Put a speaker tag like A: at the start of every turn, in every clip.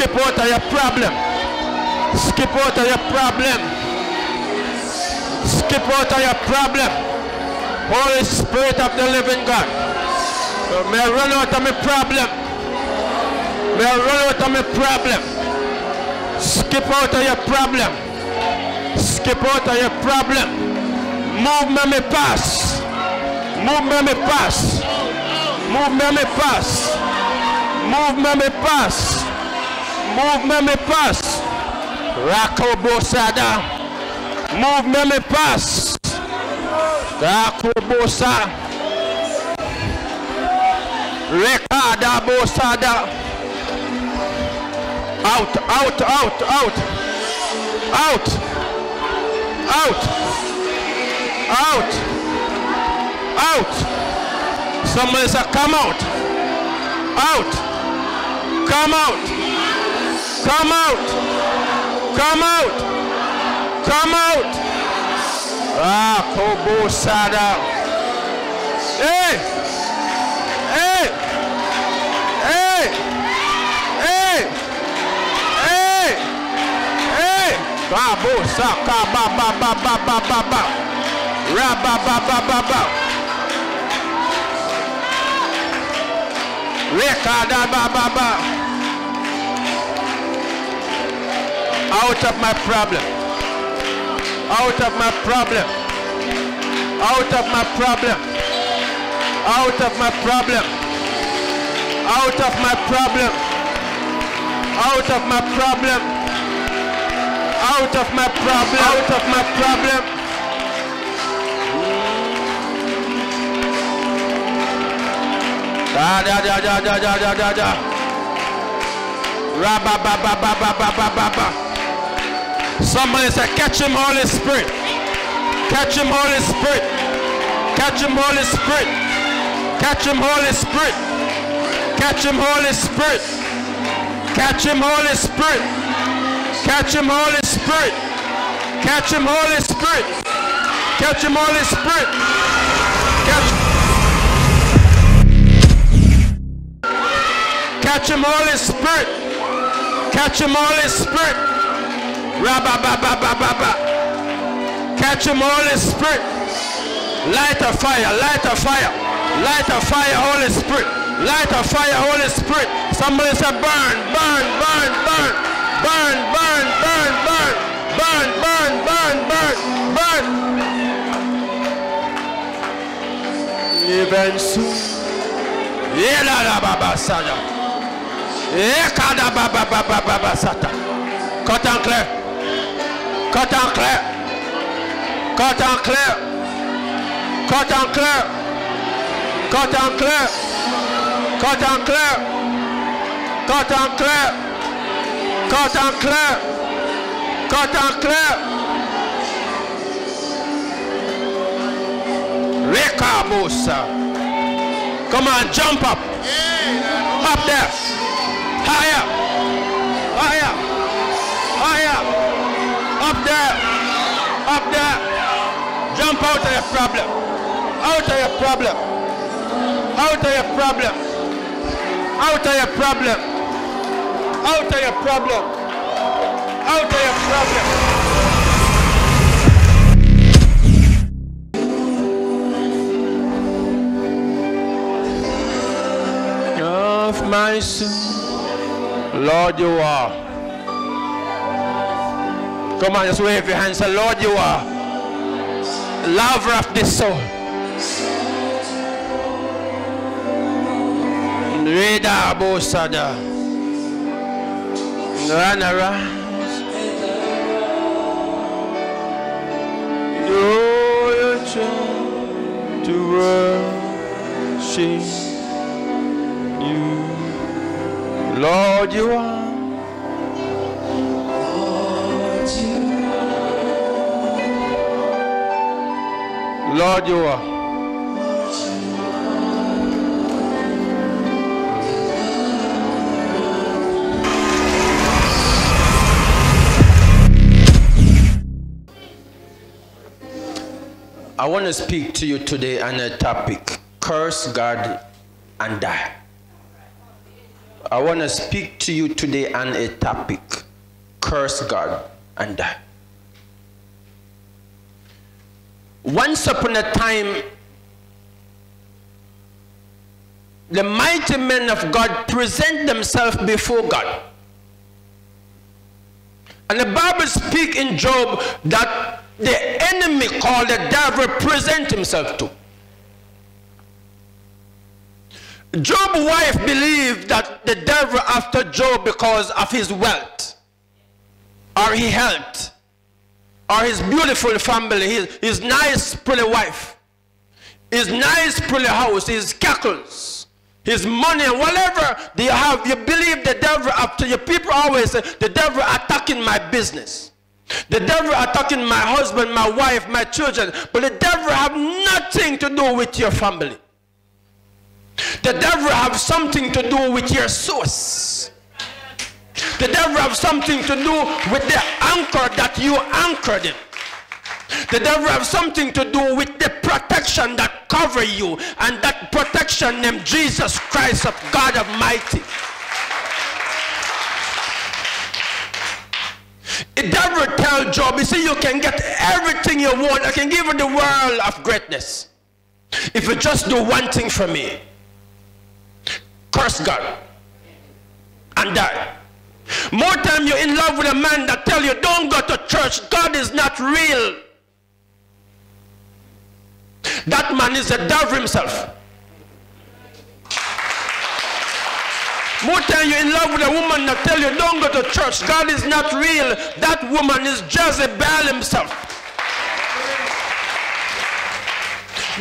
A: Skip out of your problem. Skip out of your problem. Skip out of your problem. Holy Spirit of the living God. May I run out of my problem. May I run out of my problem. Skip out of your problem. Skip out of your problem. Move me, me pass. Move me, me pass. Move me, me pass. Move me, me pass. Move me, pass. Rakobosada. Move me, pass. Rakobosa. Rekada bosada. Out, out, out, out. Out. Out. Out. Out. Somebody say, come out. Out. Come out. Come out. Come out. Come out. Ah, Kobo Sada. Hey. Hey. Hey. Hey. Hey. Hey. Babo Saka ba ba ba ba ba ba ba. Ra ba ba ba ba ba. Rekada ba ba ba. Out of my problem. Out of my problem. Out of my problem. Out of my problem. Out of my problem. Out of my problem. Out of my problem. Out of my problem. Da da da da da da da da da. Ra ba ba ba ba ba ba ba ba ba. Somebody say, catch him, Holy Spirit. Catch him, Holy Spirit. Catch him, Holy Spirit. Catch him, Holy Spirit. Catch him, Holy Spirit. Catch him, Holy Spirit. Catch him, Holy Spirit. Catch him, Holy Spirit. Catch him, Holy Spirit. Catch Catch him, Holy Spirit. Catch him, Holy Spirit. Rabba ba ba ba ba ba. Catch him, Holy Spirit. Light a fire, light a fire, light a fire, Holy Spirit. Light a fire, Holy Spirit. Somebody say burn, burn, burn, burn, burn, burn, burn, burn, burn, burn, burn, burn, burn. Even soon. Cut and clear. Cut and clear. Cut and clear. Cut and clear. Cut and clear. Cut and clear. Cut and clear. Cut and clear. Cut and clear. Rekabosa. Come on, jump up. Up there. Higher. Higher. Higher. Up there. Up there. Jump out of your problem. Out of your problem. Out of your problem. Out of your problem. Out of your problem. Out of your problem. Of my soul, Lord, you are. Come on, just wave your hands. Say, Lord, you are. Lover of this soul. Reda Bosada. Run around. Do your turn to worship you. Lord, you are. Lord, you are. I want to speak to you today on a topic curse God and die. I want to speak to you today on a topic curse God and die. Once upon a time, the mighty men of God present themselves before God. And the Bible speaks in Job that the enemy called the devil present himself to. Job's wife believed that the devil after Job because of his wealth or his health or his beautiful family, his, his nice pretty wife, his nice pretty house, his cackles, his money, whatever they have, you believe the devil after your People always say, the devil attacking my business. The devil attacking my husband, my wife, my children. But the devil have nothing to do with your family. The devil have something to do with your source. The devil have something to do with the anchor that you anchored in. The devil have something to do with the protection that cover you and that protection named Jesus Christ of God Almighty. The devil tell Job, you see, you can get everything you want. I can give you the world of greatness. If you just do one thing for me curse God and die. More time you're in love with a man that tell you don't go to church. God is not real. That man is the devil himself. More time you're in love with a woman that tell you don't go to church. God is not real. That woman is Jezebel himself.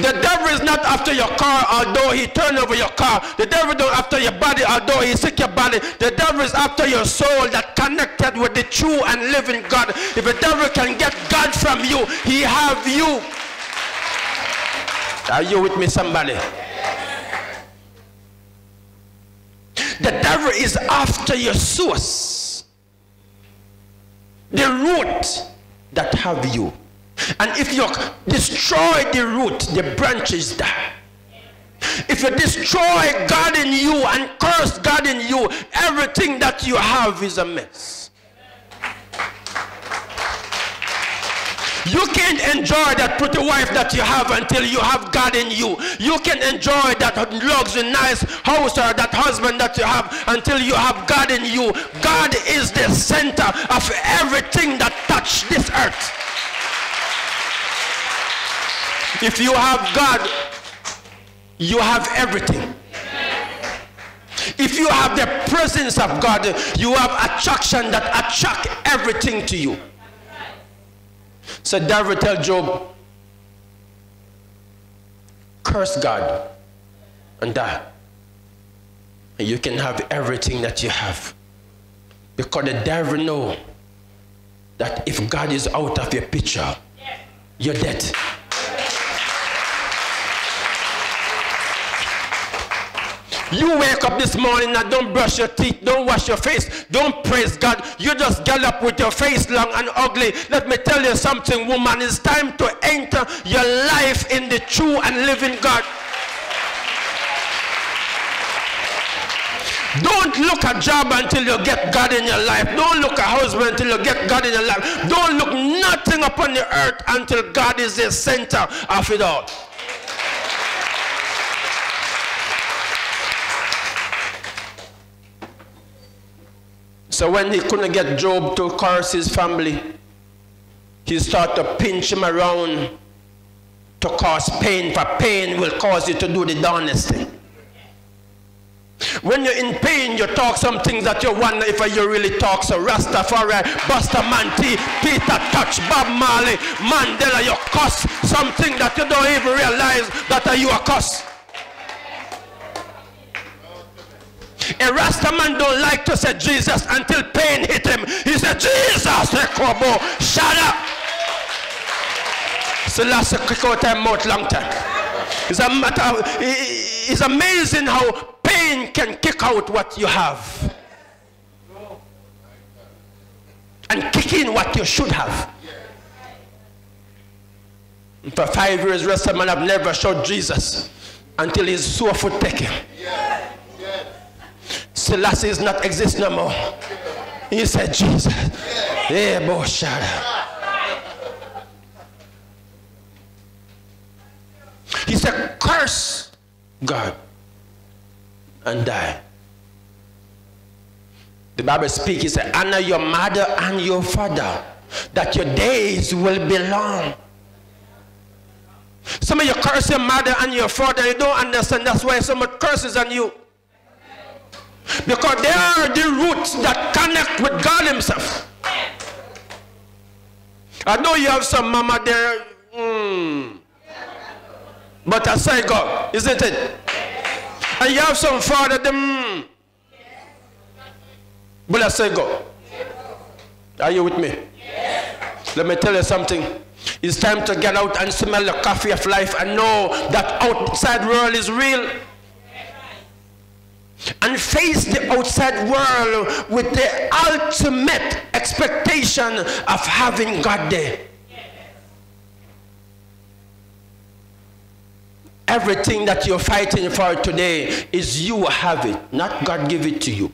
A: The devil is not after your car, although he turn over your car. The devil not after your body, although he sick your body. The devil is after your soul that connected with the true and living God. If the devil can get God from you, he have you. Are you with me, somebody? The devil is after your source. The root that have you. And if you destroy the root, the branches die. If you destroy God in you and curse God in you, everything that you have is a mess. You can't enjoy that pretty wife that you have until you have God in you. You can enjoy that luxury, nice house or that husband that you have until you have God in you. God is the center of everything that touch this earth. If you have God, you have everything. If you have the presence of God, you have attraction that attract everything to you. So David tell Job, curse God and die. And you can have everything that you have. Because the devil know that if God is out of your picture, you're dead. You wake up this morning and don't brush your teeth, don't wash your face, don't praise God. You just get up with your face long and ugly. Let me tell you something, woman. It's time to enter your life in the true and living God. Don't look at job until you get God in your life. Don't look at husband until you get God in your life. Don't look nothing upon the earth until God is the center of it all. So when he couldn't get Job to curse his family, he started to pinch him around to cause pain, for pain will cause you to do the darnest thing. When you're in pain, you talk some things that you wonder if you really talk. So Rastafari, Buster Manti, Peter Tosh, Bob Marley, Mandela, you cuss something that you don't even realize that you are cuss. A Rasta man don't like to say Jesus until pain hit him. He said, Jesus, Ekobo, shut up. So last out time mouth long time. It's a matter it's amazing how pain can kick out what you have. And kick in what you should have. For five years, Rasta man have never showed Jesus until his sore foot taken. Selassie is not exist no more. He said, Jesus. Yeah, boy, shut up. He said, curse God and die. The Bible speaks, he said, honor your mother and your father, that your days will be long. Some of you curse your mother and your father, you don't understand. That's why so curses on you. Because they are the roots that connect with God Himself. I know you have some mama there, mm, but I say God, isn't it? And you have some father, them, but I say God. Are you with me? Let me tell you something. It's time to get out and smell the coffee of life and know that outside world is real. And face the outside world with the ultimate expectation of having God there. Everything that you're fighting for today is you have it, not God give it to you.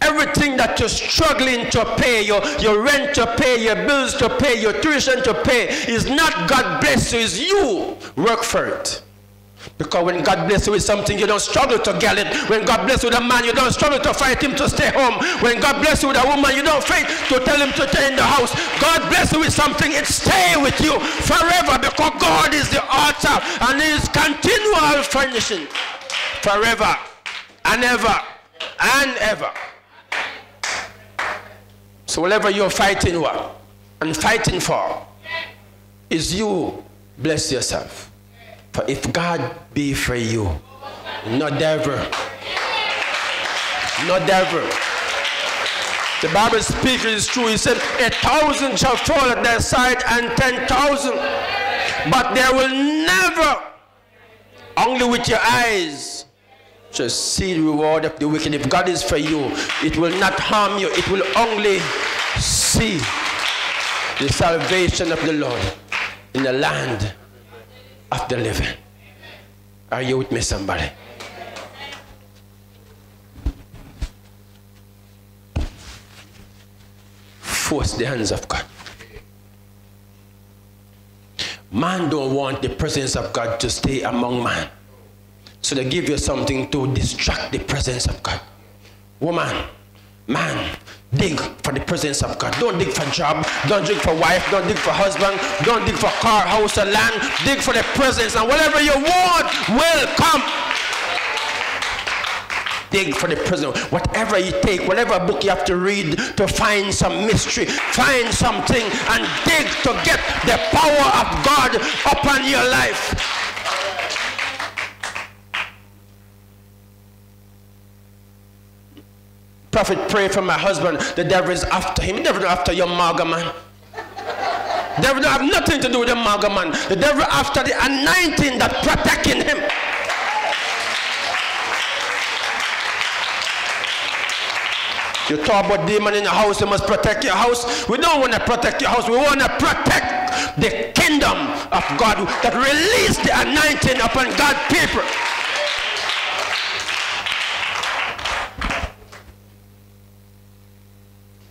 A: Everything that you're struggling to pay, your, your rent to pay, your bills to pay, your tuition to pay, is not God bless you, is you work for it. Because when God bless you with something, you don't struggle to get it. When God bless you with a man, you don't struggle to fight him to stay home. When God bless you with a woman, you don't fight to tell him to stay in the house. God bless you with something, it stay with you forever because God is the author and is continual furnishing forever and ever and ever. So whatever you're fighting for and fighting for is you bless yourself. For if God be for you, no devil, no devil. The Bible speaks is true. He said, a thousand shall fall at their side and ten thousand, but there will never, only with your eyes, just see the reward of the wicked. If God is for you, it will not harm you. It will only see the salvation of the Lord in the land of the living. Are you with me, somebody? Force the hands of God. Man don't want the presence of God to stay among man. So they give you something to distract the presence of God. Woman, man, dig for the presence of God. Don't dig for job. Don't dig for wife. Don't dig for husband. Don't dig for car, house, or land. Dig for the presence. And whatever you want will come. Dig for the presence. Whatever you take, whatever book you have to read to find some mystery, find something and dig to get the power of God upon your life. Prophet, pray for my husband. The devil is after him. The devil is after your maga man. The devil have nothing to do with the maga man. The devil after the anointing that protecting him. You talk about demon in the house, you must protect your house. We don't want to protect your house. We want to protect the kingdom of God that release the anointing upon God's people.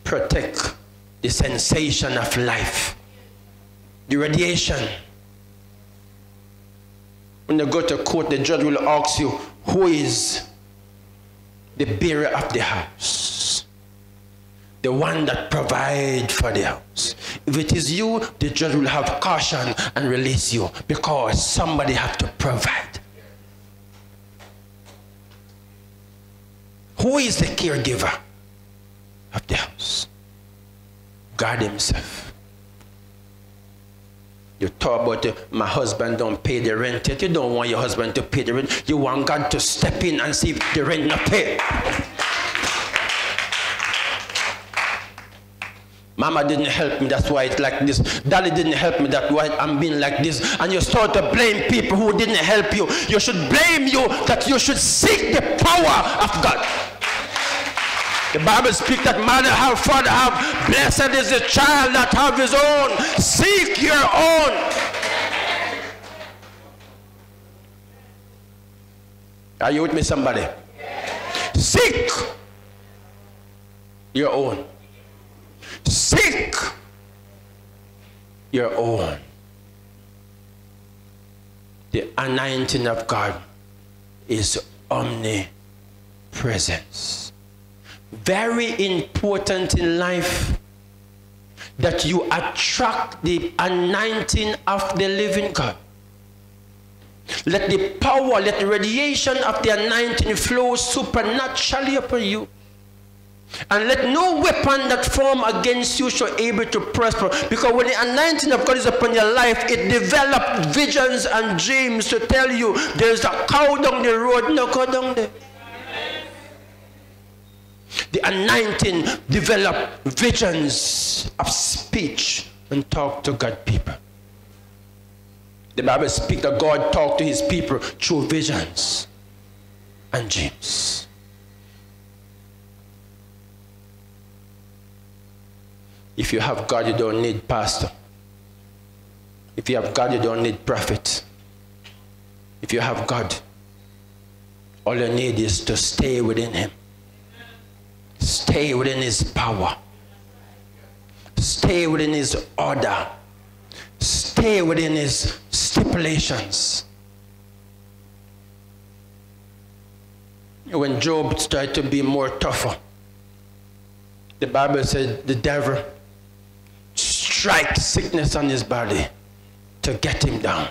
A: Protect the sensation of life, the radiation. When you go to court, the judge will ask you, who is the bearer of the house? The one that provides for the house. If it is you, the judge will have caution and release you because somebody have to provide. Who is the caregiver? of the house. God himself. You talk about uh, my husband don't pay the rent yet. You don't want your husband to pay the rent. You want God to step in and see if the rent not pay. Mama didn't help me, that's why it's like this. Daddy didn't help me, that's why I'm being like this. And you start to blame people who didn't help you. You should blame you that you should seek the power of God. The Bible speaks that mother have, father have. Blessed is the child that have his own. Seek your own. Are you with me, somebody? Seek your own. Seek your own. The anointing of God is omnipresence. Very important in life that you attract the anointing of the living God. Let the power, let the radiation of the anointing flow supernaturally upon you. And let no weapon that form against you shall able to prosper. Because when the anointing of God is upon your life, it develops visions and dreams to tell you there's a cow down the road, no go down there. The anointing develop visions of speech and talk to God people. The Bible speaks that God talked to his people through visions and dreams. If you have God, you don't need pastor. If you have God, you don't need prophet. If you have God, all you need is to stay within him. Stay within his power. Stay within his order. Stay within his stipulations. When Job tried to be more tougher, the Bible said the devil strike sickness on his body to get him down.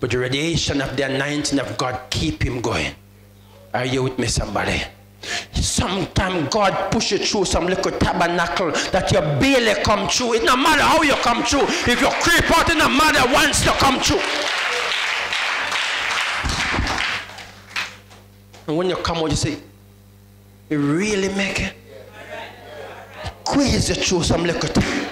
A: But the radiation of the anointing of God keep him going. Are you with me, somebody? Sometimes God push you through some little tabernacle that you barely come through. It no matter how you come through. If you creep out, it no matter once to come through. And when you come out, you say, you really make it? Squeeze you through some little thing.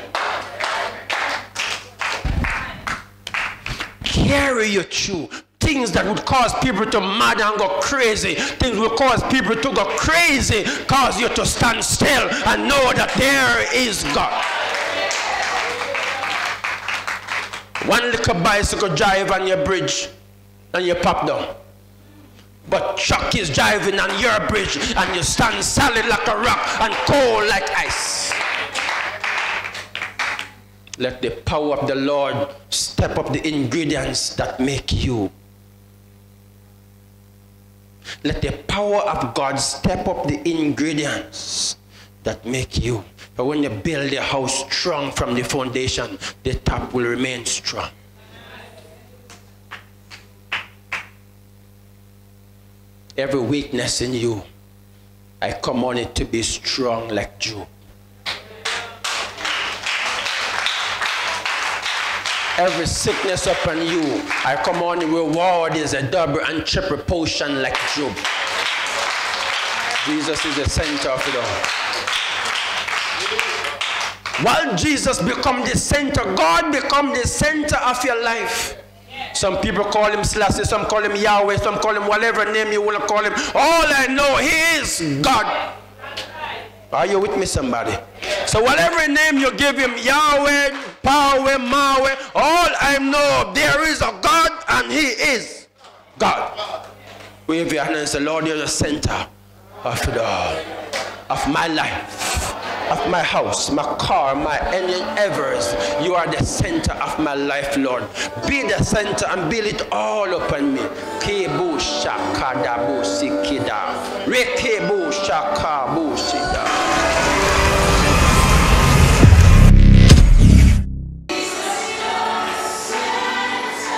A: Carry you through things that would cause people to mad and go crazy. Things will cause people to go crazy, cause you to stand still and know that there is God. One little bicycle drive on your bridge and you pop down. But Chuck is driving on your bridge and you stand solid like a rock and cold like ice. Let the power of the Lord step up the ingredients that make you. Let the power of God step up the ingredients that make you. But when you build a house strong from the foundation, the top will remain strong. Every weakness in you, I command it to be strong like Job. Every sickness upon you, I come on reward is a double and triple portion like Job. Jesus is the center of it all. While Jesus become the center, God become the center of your life. Some people call him Selassie, some call him Yahweh, some call him whatever name you want to call him. All I know, he is God. Are you with me, somebody? So whatever name you give him, Yahweh, Power, Mawe, all I know, there is a God and he is God. Wave your hand and say, Lord, you're the center of it all, of my life of my house, my car, my any evers. You are the center of my life, Lord. Be the center and build it all upon me. Kebu shakadabu sikida. Rekebu shakabu sida.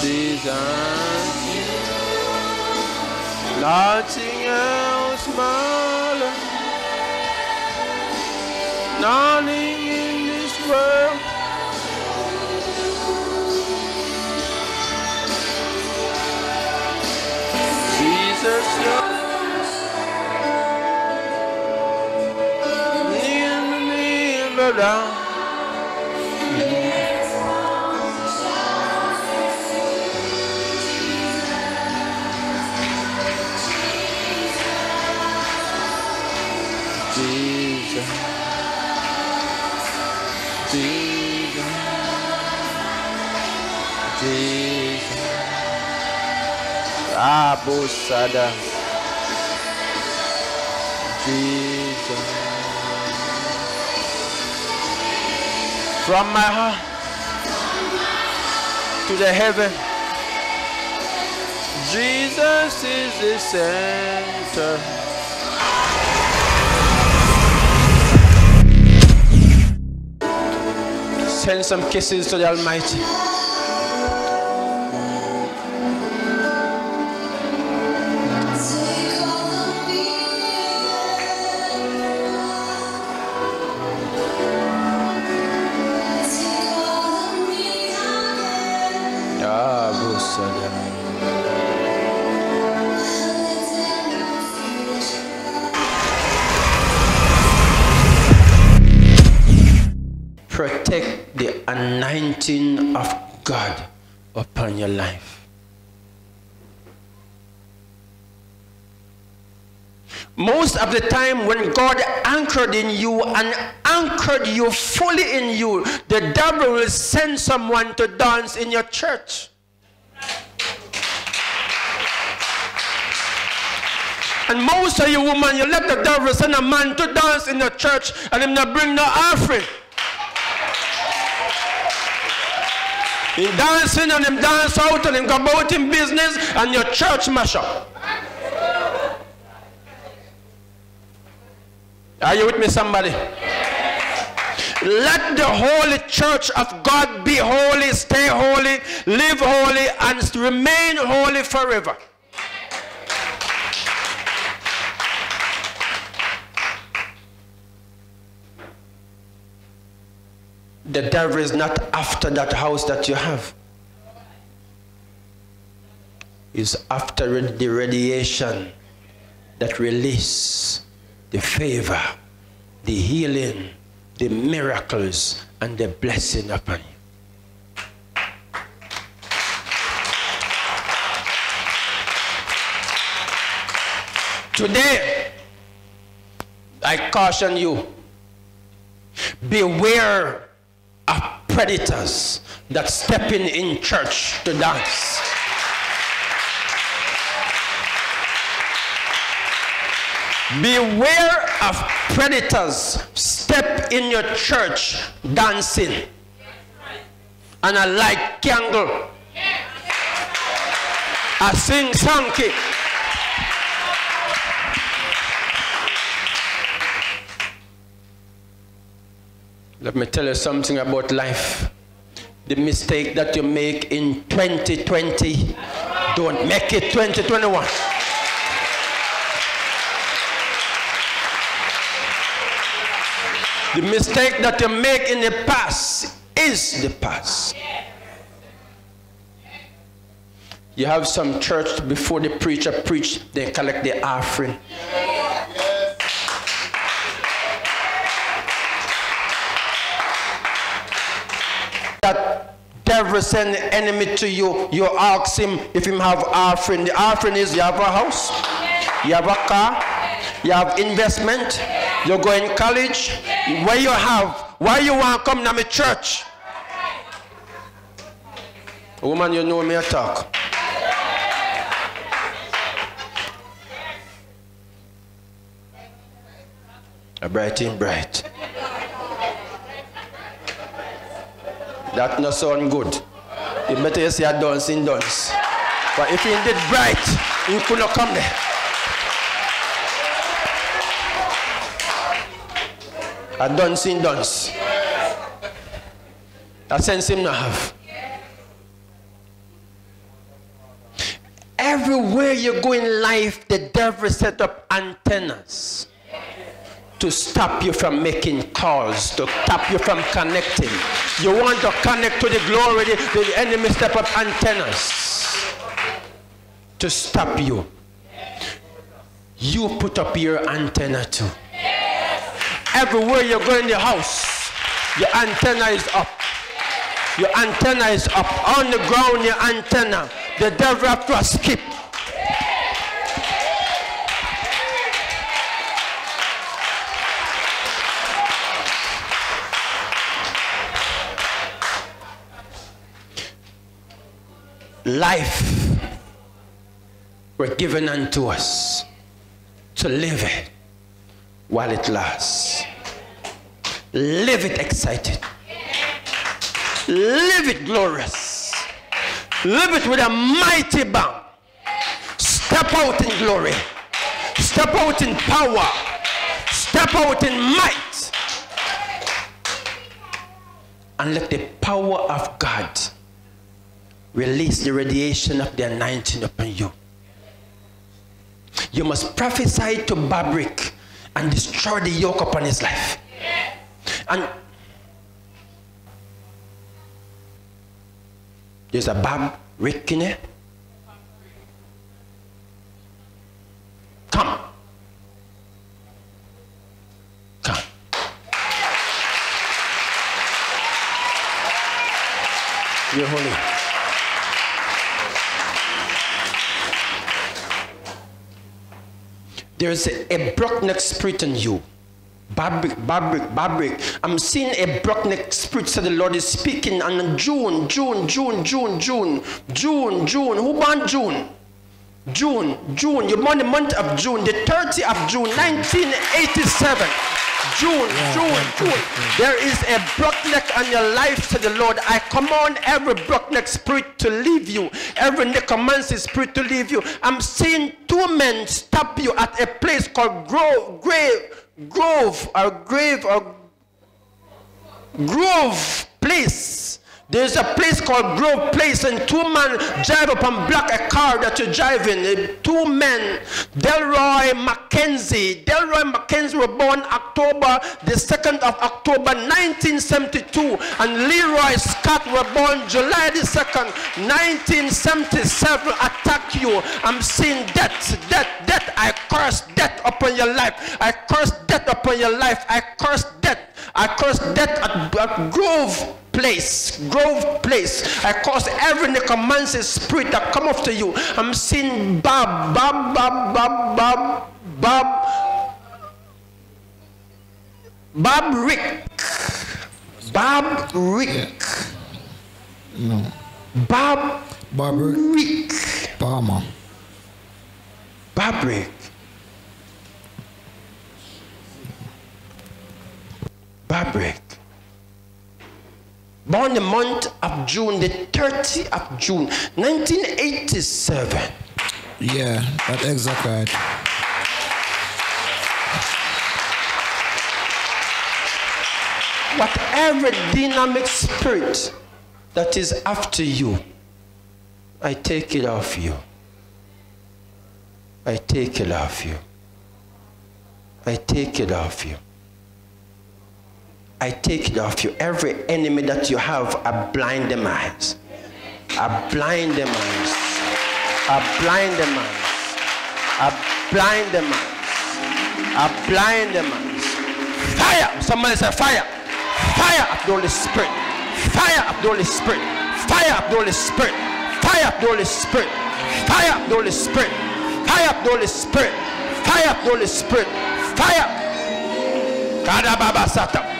A: desires. Nothing else matters. Nothing in this world. Jesus, your down. Abu Sada. Jesus. From my heart to the heaven. Jesus is the center. Send some kisses to the Almighty. Anointing of God upon your life. Most of the time, when God anchored in you and anchored you fully in you, the devil will send someone to dance in your church. And most of you women, you let the devil send a man to dance in the church and him not bring no offering. He dancing and him dance out and him go about in business and your church mash up. Are you with me, somebody? Let the holy church of God be holy, stay holy, live holy, and remain holy forever. The devil is not after that house that you have. He's after the radiation that release the favor, the healing, the miracles, and the blessing upon you. Today, I caution you beware predators that step in church to dance. Beware of predators step in your church dancing and I light candle. I sing Sankey. Let me tell you something about life. The mistake that you make in 2020, don't make it 2021. The mistake that you make in the past is the past. You have some church before the preacher preach, they collect the offering. That devil send the enemy to you, you ask him if him have offering. The offering is you have a house, you have a car, you have investment, you go in college, where you have, why you want to come to my church? Woman, you know me a talk. A bright in bright. That no sound good. You better you say a dance in dance. But if you did bright, you could not come there. A dance in dance. That sense him not have. Everywhere you go in life, the devil set up antennas to stop you from making calls, to stop you from connecting. You want to connect to the glory, the, the enemy step up antennas to stop you. You put up your antenna too. Everywhere you go in the house, Your antenna is up. Your antenna is up. On the ground, your antenna. The devil have to skip. Life were given unto us to live it while it lasts. Live it excited. Live it glorious. Live it with a mighty bang. Step out in glory. Step out in power. Step out in might. And let the power of God release the radiation of the anointing upon you. You must prophesy to Babrick and destroy the yoke upon his life. And there's a Bob Rick in there. Come. Come. You're holy. There's a, broken spirit in you. Babrick, Babrick, Babrick. I'm seeing a broken spirit, so the Lord is speaking. And June, June, June, June, June, June, June. Who born June? June, June. You're born the month of June, the 30th of June, 1987. June, yeah, June, June. There is a neck on your life, said the Lord. I command every neck spirit to leave you, every necromancy spirit to leave you. I'm seeing two men stop you at a place called Grove, Grave, Grove, or Grave, or Grove Place. There's a place called Grove Place, and two men drive up and block a car that you're driving. Uh, two men, Delroy Mackenzie. Delroy Mackenzie was born October, the 2nd of October 1972, and Leroy Scott was born July the 2nd, 1977. Attack you. I'm seeing death, death, death. I curse death upon your life. I curse death upon your life. I curse death. I curse death at, at Grove place, grove place. I cause every necromancy spirit that come after you. I'm seeing Bob, Bob, Bob, Bob, Bob, Bob, Bob Rick. Bob Rick.
B: No.
A: Bob
B: Bob
A: Rick.
B: Palmer.
A: Bob Rick. Bob Rick born the month of June, the 30th of June, 1987.
B: Yeah, that's exactly right.
A: Whatever dynamic spirit that is after you, I take it off you. I take it off you. I take it off you. I take it off you. Every enemy that you have, I blind them eyes. I blind them eyes. I blind them eyes. I blind them eyes. I blind them eyes. Fire! Somebody say fire. Fire of the Holy Spirit. Fire of the Holy Spirit. Fire of the Holy Spirit. Fire of the Holy Spirit. Fire of the Holy Spirit. Fire of the Holy Spirit. Fire of the Holy Spirit. Fire. Kadababa Satan.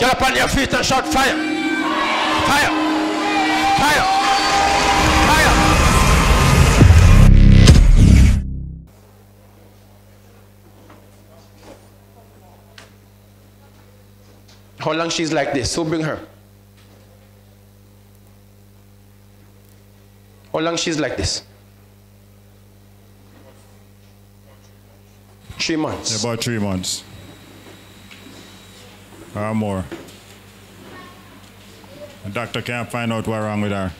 A: Get up on your feet and shout fire. Fire. Fire. Fire. How long she's like this? So bring her. How long she's like this? Three months.
C: About three months or more. The doctor can't find out what's wrong with her.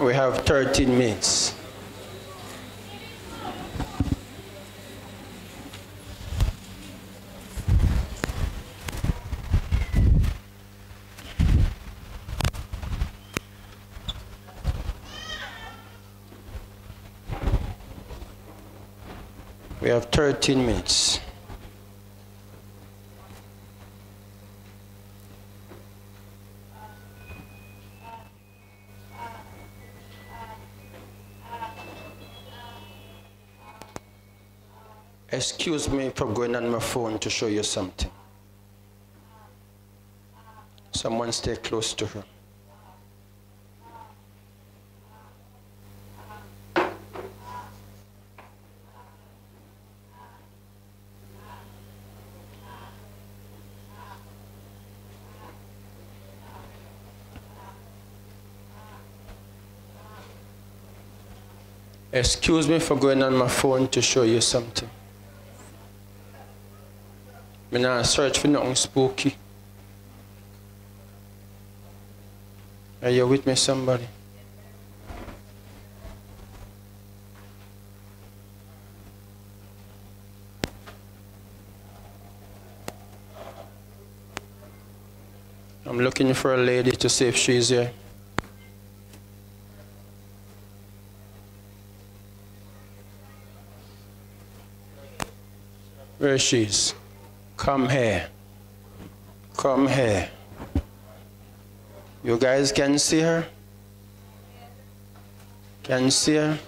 A: We have 13 minutes. We have 13 minutes. Excuse me for going on my phone to show you something. Someone stay close to her. Excuse me for going on my phone to show you something. Me nah search for nothing spooky. Are you with me, somebody? I'm looking for a lady to see if she's here. Where she is? Come here. Come here. You guys can see her? Can see her?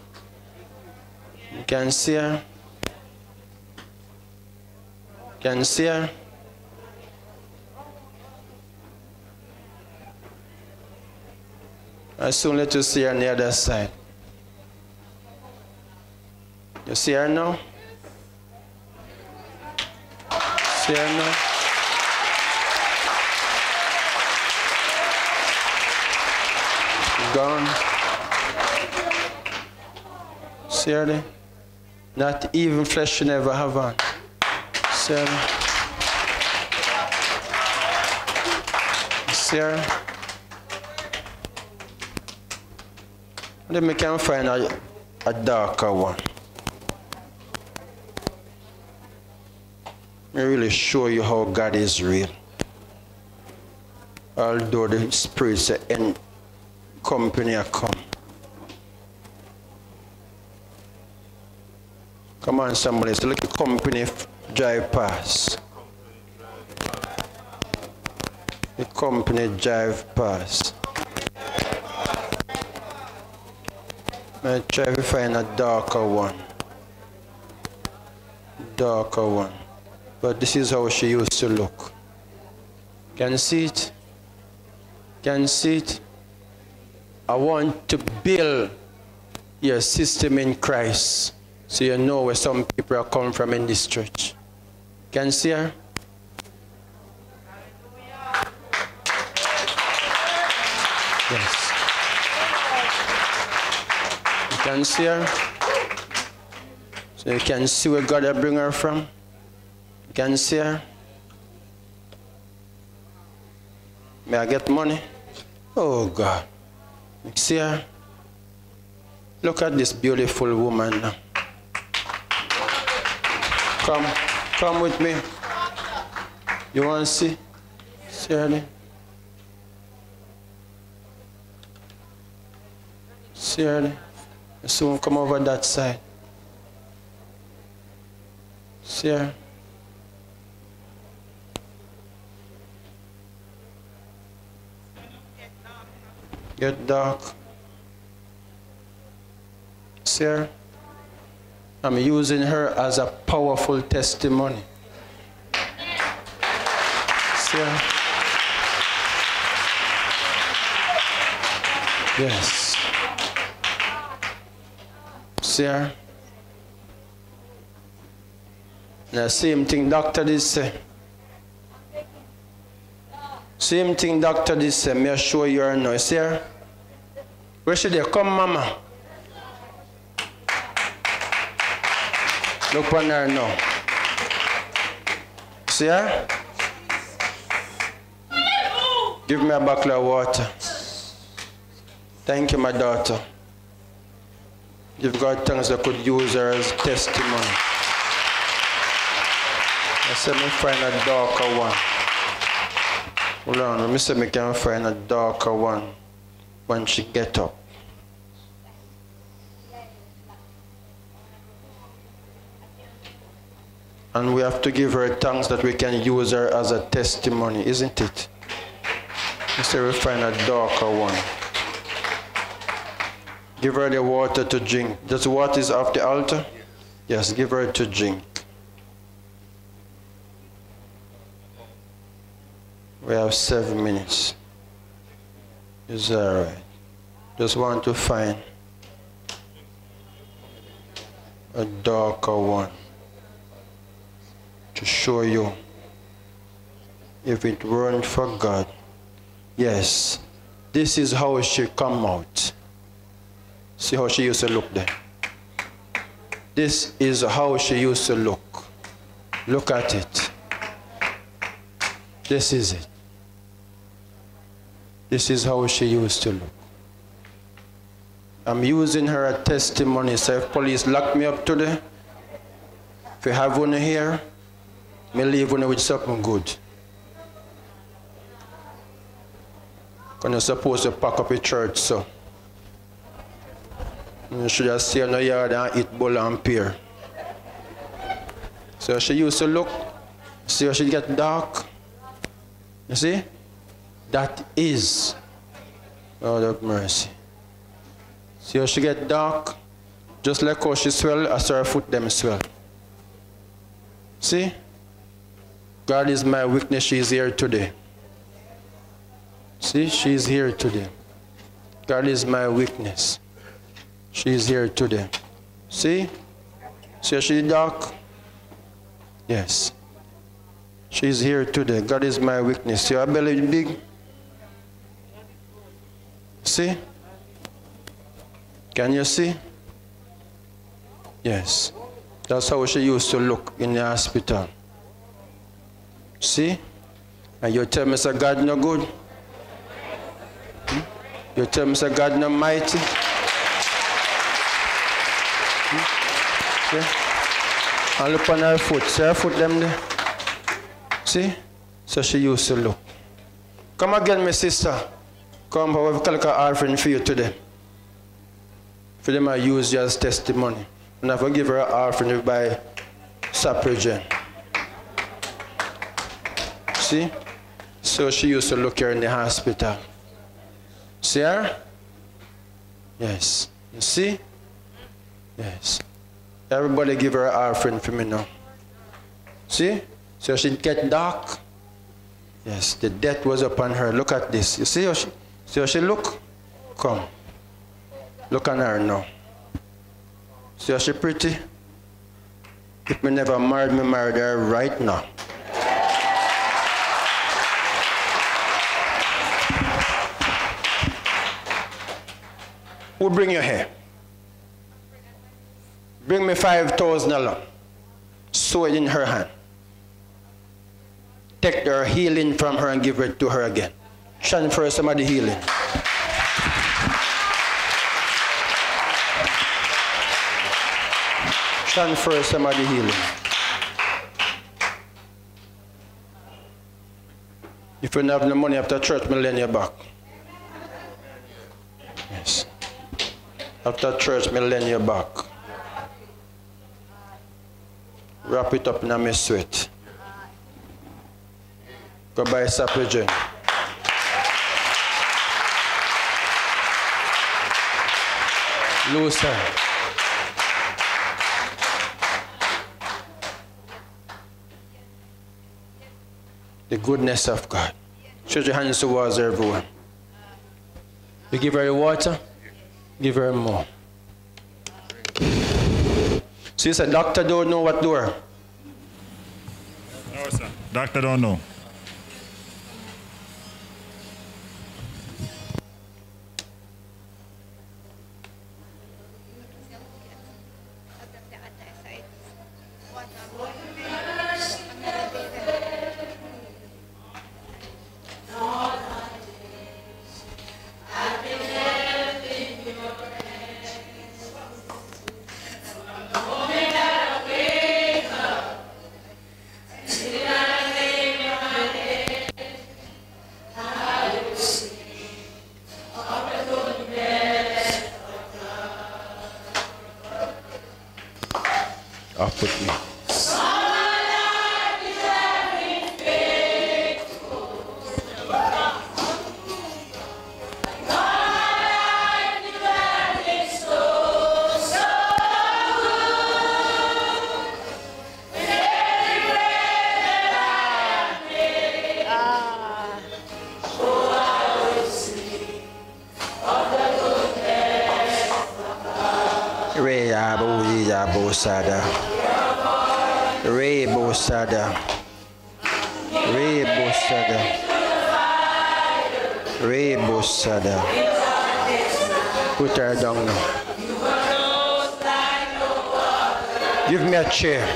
A: Can see her? Can see her? I soon let you see her on the other side. You see her now? See? Gone. There? Not even flesh she never have on. See her? Then we can find a, a darker one. Me really show you how God is real. Although the spirits and company are come. Come on, somebody. So look at company drive past. The company drive past. I try to find a darker one. Darker one. But this is how she used to look. Can you see it? Can you see it? I want to build your system in Christ so you know where some people are coming from in this church. Can you see her? Yes. You can see her? So you can see where God will bring her from? Can you see her? May I get money? Oh God. See her? Look at this beautiful woman now. Come, come with me. You want to see? See her there? See her there? You soon come over that side. See Get dark. Her? I'm using her as a powerful testimony. sir. Yes. Sir. The same thing doctor did say. Same thing doctor did say. Me show you her now. See her? Where should they come, mama? Look on her now. See her? Give me a bottle of water. Thank you, my daughter. Give God thanks I could use her as testimony. I said me find a darker one. Hold on, let me see me can find a darker one when she get up. And we have to give her thanks that we can use her as a testimony, isn't it? Instead we find a darker one. Give her the water to drink. The water is off the altar? Yes, give her to drink. We have seven minutes. Is that right. Just want to find a darker one to show you if it weren't for God. Yes, this is how she come out. See how she used to look then. This is how she used to look. Look at it. This is it. This is how she used to look. I'm using her as testimony. So if police lock me up today, if you have one here, me leave one with something good. Because you're supposed to pack up a church, so. You should just stay in the yard and eat bull and pear. So she used to look, see how she get dark. You see? That is Lord of mercy. See how she get dark? Just like how she swell, I saw her foot them swell. See? God is my weakness, she is here today. See, she is here today. God is my weakness. She is here today. See? See how she dark? Yes. She is here today. God is my weakness. See her belly big? See? Can you see? Yes. That's how she used to look in the hospital. See? And you tell me, say, God no good? Hmm? You tell me, say, God no mighty? Hmm? See? And look on her foot. See her foot them there? See? So she used to look. Come again, my sister. Come, we have collect an offering for you today. For them I use you as testimony. And I will give her an offering by Supligen. See? So she used to look here in the hospital. See her? Yes. You see? Yes. Everybody give her an offering for me now. See? So she get dark. Yes, the death was upon her. Look at this. You see how she, how she look? Come. Look at her now. How she pretty? If me never married, me married her right now. Who bring your hair? Bring me five thousand dollars. Sew it in her hand. Take her healing from her and give it to her again. Transfer some somebody healing. Transfer some somebody healing. If you don't have no money after church, me lend you back. Yes. After church, me lend you back. Wrap it up in a sweat. Go buy Supligen. Loosen. The goodness of God. Stretch your hands towards everyone. You give her water, give her more. So you said, doctor don't know what door.
C: No, sir. Doctor don't know.
A: Uya Bosada. Re Bosada. Re Bosada. Re Bosada. Put her down now. Give me a chair.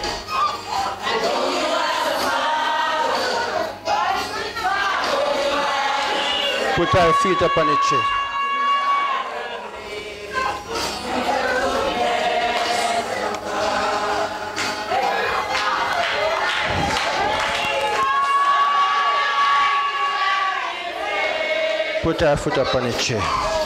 A: Put her feet up on the chair. Put her foot up on the chair.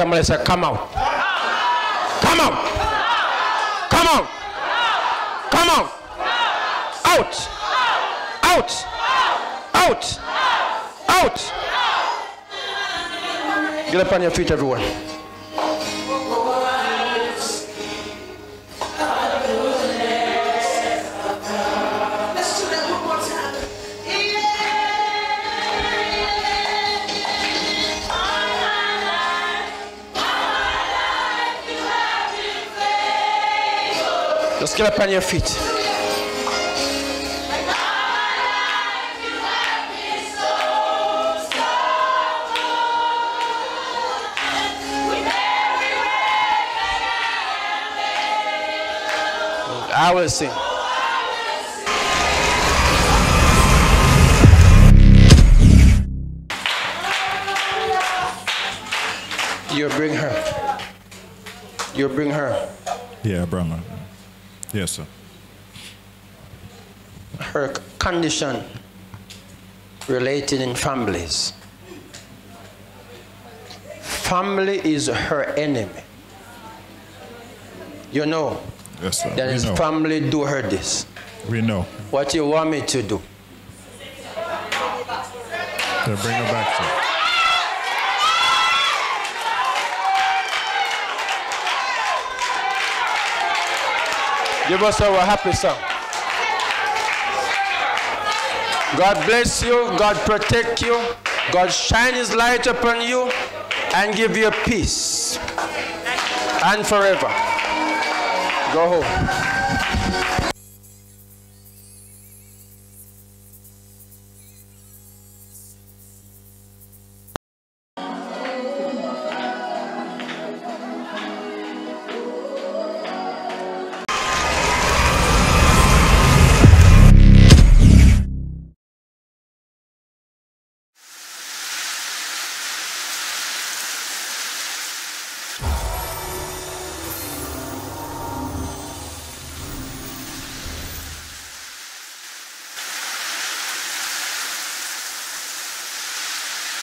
A: Somebody say, come out. Come out. Come out. Come out. Out. Out. Out. Out. Get up on your feet, everyone. Get up on your feet. I will sing. You bring her. You bring her.
C: Yeah, brother. Yes, sir.
A: her condition related in families. Family is her enemy. You know
C: Yes, sir.
A: that
C: we
A: his
C: know.
A: family do her this.
C: we know.
A: What you want me to do?
C: To bring her back, sir.
A: Give us our happy song. God bless you. God protect you. God shine his light upon you and give you peace and forever. Go home.